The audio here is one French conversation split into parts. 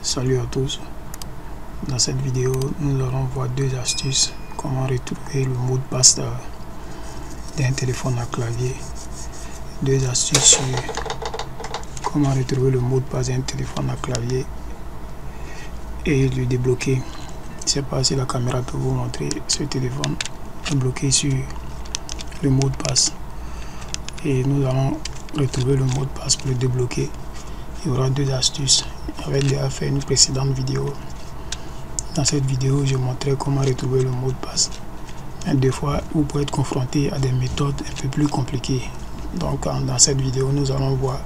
Salut à tous. Dans cette vidéo, nous allons voir deux astuces. Comment retrouver le mot de passe d'un téléphone à clavier. Deux astuces sur comment retrouver le mot de passe d'un téléphone à clavier et le débloquer. Je ne sais pas si la caméra peut vous montrer ce téléphone bloqué sur le mot de passe. Et nous allons retrouver le mot de passe pour le débloquer il y aura deux astuces. J'avais déjà fait une précédente vidéo. Dans cette vidéo, je montrais comment retrouver le mot de passe. Mais des fois, vous pouvez être confronté à des méthodes un peu plus compliquées. Donc, dans cette vidéo, nous allons voir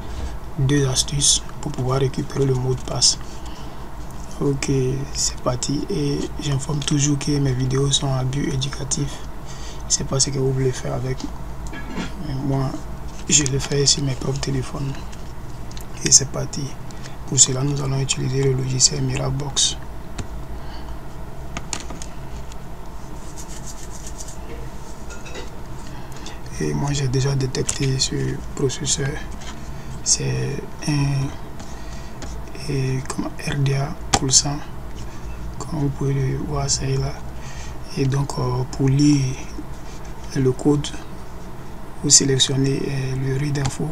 deux astuces pour pouvoir récupérer le mot de passe. Ok, c'est parti. Et j'informe toujours que mes vidéos sont à but éducatif. C'est pas ce que vous voulez faire avec. moi, je le fais sur mes propres téléphones et c'est parti. Pour cela, nous allons utiliser le logiciel Mirabox. Et moi, j'ai déjà détecté ce processeur. C'est un et comme RDA Pulsant. Comme vous pouvez le voir, c'est là. Et donc, euh, pour lire le code, vous sélectionnez euh, le read info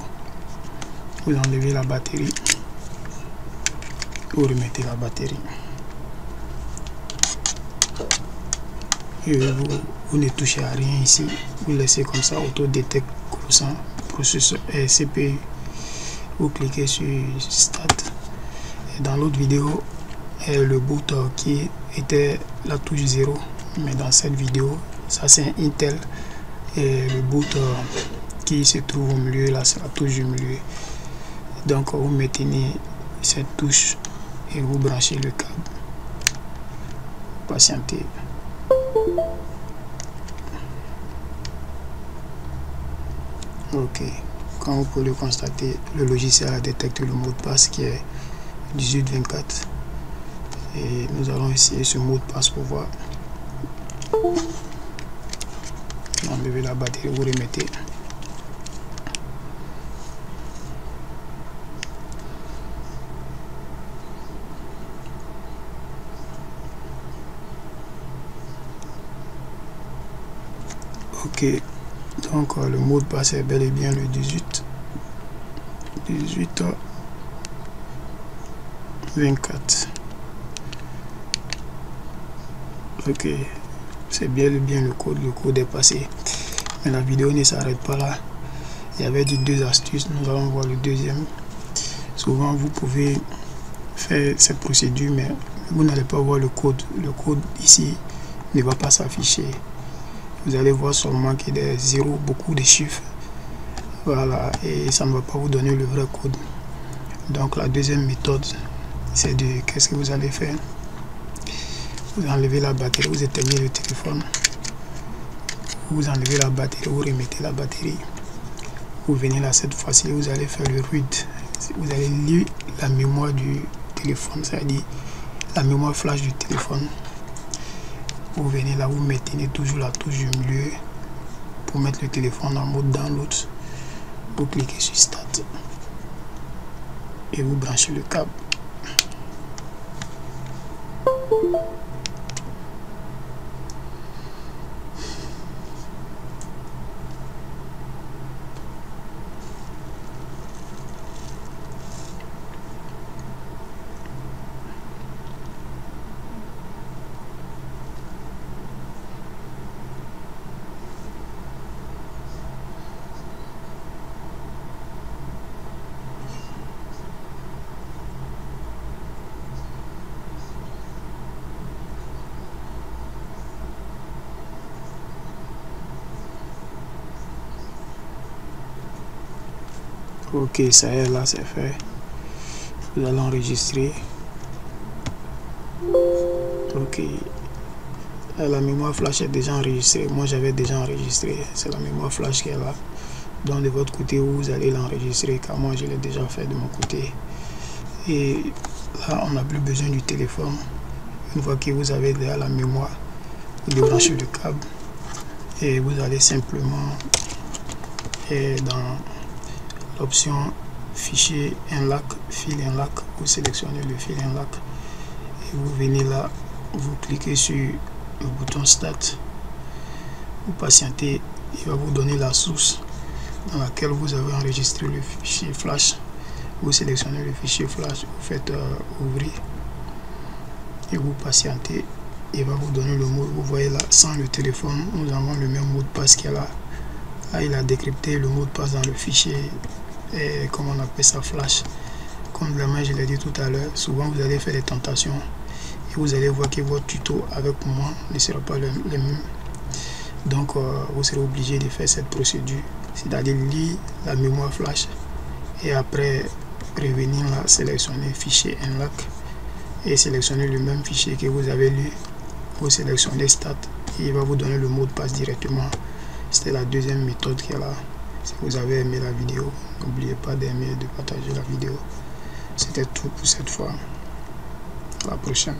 vous enlevez la batterie remettez la batterie. Et vous, ne touchez à rien ici. Vous laissez comme ça auto détecte croissant processeur et CPU vous cliquez sur start. Et dans l'autre vidéo le boot qui était la touche 0 mais dans cette vidéo ça c'est un Intel. Et le boot qui se trouve au milieu là c'est la touche du milieu. Donc vous maintenez cette touche et vous branchez le câble patientez. Ok. Comme vous pouvez le constater le logiciel a détecté le mot de passe qui est 1824 et nous allons essayer ce mot de passe pour voir. Enlevez la batterie vous remettez ok. Donc euh, le mot de passe est bel et bien le 18 18 24 ok. C'est bien et bien le code le code est passé. Mais la vidéo ne s'arrête pas là. Il y avait deux astuces. Nous allons voir le deuxième. Souvent vous pouvez faire cette procédure mais vous n'allez pas voir le code. Le code ici ne va pas s'afficher vous allez voir seulement qu'il y a des zéros, beaucoup de chiffres. Voilà, et ça ne va pas vous donner le vrai code. Donc la deuxième méthode, c'est de qu'est-ce que vous allez faire? Vous enlevez la batterie, vous éteignez le téléphone. Vous enlevez la batterie, vous remettez la batterie. Vous venez là cette fois-ci, vous allez faire le read. Vous allez lire la mémoire du téléphone, c'est-à-dire la mémoire flash du téléphone vous venez là vous maintenez toujours la touche du milieu pour mettre le téléphone en mode download. Vous cliquez sur start et vous branchez le câble ok ça est là c'est fait. Vous allez enregistrer. Ok. La mémoire flash est déjà enregistrée. Moi j'avais déjà enregistré. C'est la mémoire flash qui est là. Donc de votre côté vous allez l'enregistrer car moi je l'ai déjà fait de mon côté. Et là on n'a plus besoin du téléphone. Une fois que vous avez déjà la mémoire vous débranchez le câble et vous allez simplement et dans l'option fichier lac fil lac vous sélectionnez le fil lac et vous venez là, vous cliquez sur le bouton Start. Vous patientez, il va vous donner la source dans laquelle vous avez enregistré le fichier Flash. Vous sélectionnez le fichier Flash, vous faites euh, ouvrir et vous patientez. Il va vous donner le mot. Vous voyez là, sans le téléphone, nous avons le même mot de passe qu'il a. Là, il a décrypté le mot de passe dans le fichier et comment on appelle ça flash comme main je l'ai dit tout à l'heure souvent vous allez faire des tentations et vous allez voir que votre tuto avec moi ne sera pas le, même. Donc euh, vous serez obligé de faire cette procédure c'est à dire lire la mémoire flash et après revenir là sélectionner fichier nlac et sélectionner le même fichier que vous avez lu. Vous sélectionnez stat et il va vous donner le mot de passe directement. C'était la deuxième méthode qui est là si vous avez aimé la vidéo, n'oubliez pas d'aimer et de partager la vidéo. C'était tout pour cette fois. À la prochaine.